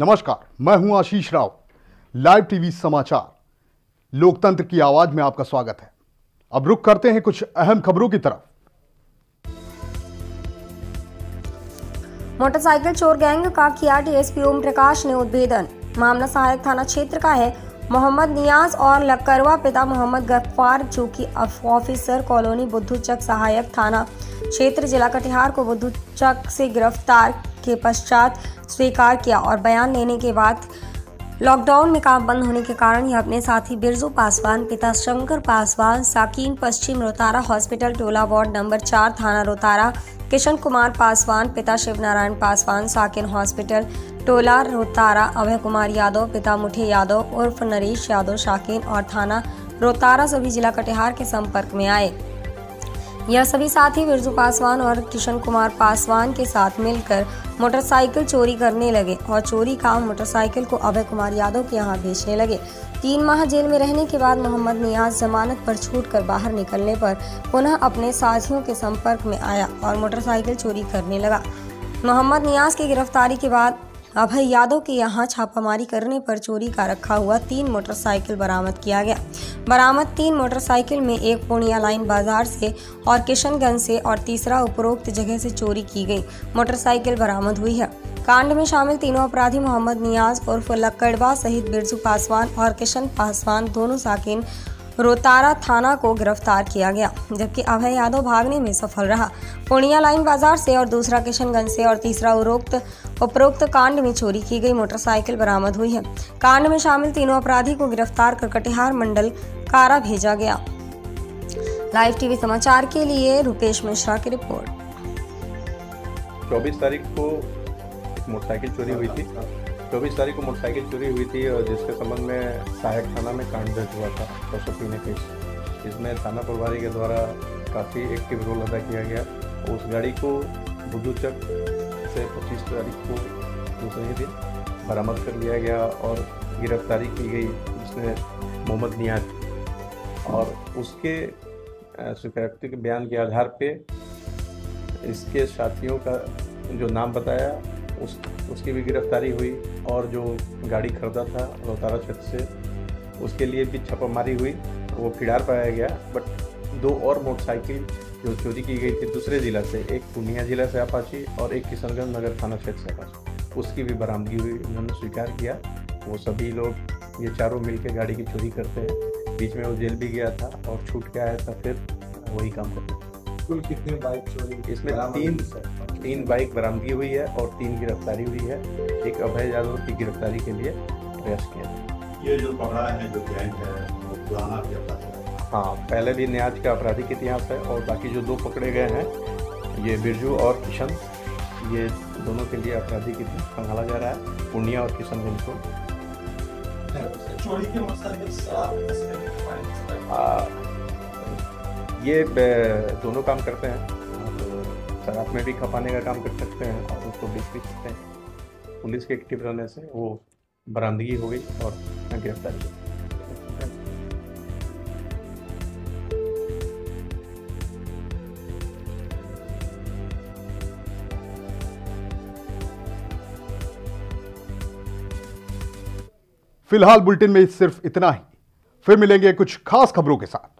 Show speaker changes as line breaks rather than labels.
नमस्कार, मैं हूँ आशीष राव, लाइव टीवी समाचार। लोकतंत्र की आवाज़ में आपका स्वागत है। अब रुक करते हैं कुछ अहम खबरों की तरफ़।
मोटरसाइकिल चोर गैंग का किया डीएसपी ओम प्रकाश ने उद्भेदन। मामला सहायक थाना क्षेत्र का है मोहम्मद नियाज और लकरवा पिता मोहम्मद गफ्फार, जो कि ऑफिसर, कॉलोनी बुद्धूचक सहायक थाना क्षेत्र, जिला कटिहार, को बुद्धूचक से गिरफ़्तार के पश्चात स्वीकार किया और बयान लेने के बाद लॉकडाउन में काम बंद होने के कारण यह अपने साथी बिरजू पासवान, पिता शंकर पासवान, साकीन पश्चिम रोतारा हॉस्पिटल, टोला वार्ड नंबर चार, थाना रोतारा किशन कुमार पासवान, पिता शिवनारायण पासवान, साकिन हॉस्पिटल, टोला रोतारा अभय कुमार यादव, पिता मुठे यादव, उर्फ़ नरेश यादव शाकिन और थाना रोतारा सभी जिला कटिहार के संपर्क में आए। यह सभी साथी बिरजू पासवान और किशन कुमार पासवान के साथ मिलकर मोटरसाइकिल चोरी करने लगे और चोरी का मोटरसाइकिल को अभय कुमार यादव के यहाँ बेचने लगे। तीन माह जेल में रहने के बाद मोहम्मद नियाज जमानत पर छूट कर बाहर निकलने पर पुनः अपने साथियों के संपर्क में आया और मोटरसाइकिल चोरी करने लगा। मोहम्मद नियाज की गिरफ्तारी के बाद अभय यादव के यहाँ छापामारी करने पर चोरी का रखा हुआ तीन मोटरसाइकिल बरामद किया गया। बरामद तीन मोटरसाइकिल में एक पूर्णिया लाइन बाज़ार से, और किशनगंज से, और तीसरा उपरोक्त जगह से चोरी की गई। मोटरसाइकिल बरामद हुई है। कांड में शामिल तीनों अपराधी मोहम्मद नियाज उर्फ़ लक्कड़वा सहित बिरजू पासवान और किशन पासवान, दोनों साकिन रोतारा थाना को गिरफ़्तार किया गया, जबकि अभय यादव भागने में सफल रहा। पूर्णिया लाइन बाज़ार से और दूसरा किशनगंज से और तीसरा उपरोक्त उपरोक्त कांड में चोरी की गई मोटरसाइकिल बरामद हुई है। कांड में शामिल तीनों अपराधी को गिरफ़्तार कर कटिहार मंडल कारा भेजा गया। लाइव टीवी समाचार के लिए रुपेश मिश्रा की रिपोर्ट।
चौबीस तारीख को मोटरसाइकिल चोरी हुई थी। चौबीस तारीख को मोटरसाइकिल चोरी हुई थी और जिसके संबंध में सहायक थाना में कांड दर्ज हुआ था बसो पीने केस। इसमें थाना प्रभारी के द्वारा काफ़ी एक्टिव रोल अदा किया गया। उस गाड़ी को बुद्धूचक से पच्चीस तारीख को दूसरे दिन बरामद कर लिया गया और गिरफ्तारी की गई जिसमें मोहम्मद नियाज। और उसके स्वीकृति के बयान के आधार पे इसके साथियों का जो नाम बताया उस, उसकी भी गिरफ्तारी हुई और जो गाड़ी खरीदा था रोतारा क्षेत्र से, उसके लिए भी छापामारी हुई। वो फिडार पाया गया बट दो और मोटरसाइकिल जो चोरी की गई थी दूसरे ज़िला से, एक पूर्णिया ज़िला से अपाची और एक किशनगंज नगर थाना क्षेत्र से अपाची। उसकी भी बरामदगी हुई, उन्होंने स्वीकार किया। वो सभी लोग ये चारों मिलकर गाड़ी की चोरी करते हैं। बीच में वो जेल भी गया था और छूट के आया था, फिर वही काम करते
कुल कितनी बाइक चोरी
इसमें तीन तीन बाइक बरामदगी हुई है और तीन गिरफ्तारी हुई है। एक अभय यादव की गिरफ्तारी के लिए प्रयास किया
ये जो पकड़ा है जो गैंग है वो पुराना भी अपराध है।
हाँ पहले भी न्याज का आपराधिक इतिहास है और बाकी जो दो पकड़े गए हैं ये बिरजू और किशन ये दोनों के लिए आपराधिक इतिहास खंगाला जा रहा है। पूर्णिया और किशनगंज को
चोरी के
ये दोनों काम करते हैं। और शराब में भी खपाने का काम कर सकते हैं और उसको बेच भी सकते हैं। पुलिस के एक्टिव रहने से वो बरामदगी हो गई और गिरफ्तारी
फ़िलहाल बुलेटिन में सिर्फ़ इतना ही। फिर मिलेंगे कुछ खास खबरों के साथ।